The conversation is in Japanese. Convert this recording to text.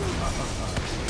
ハハハハ!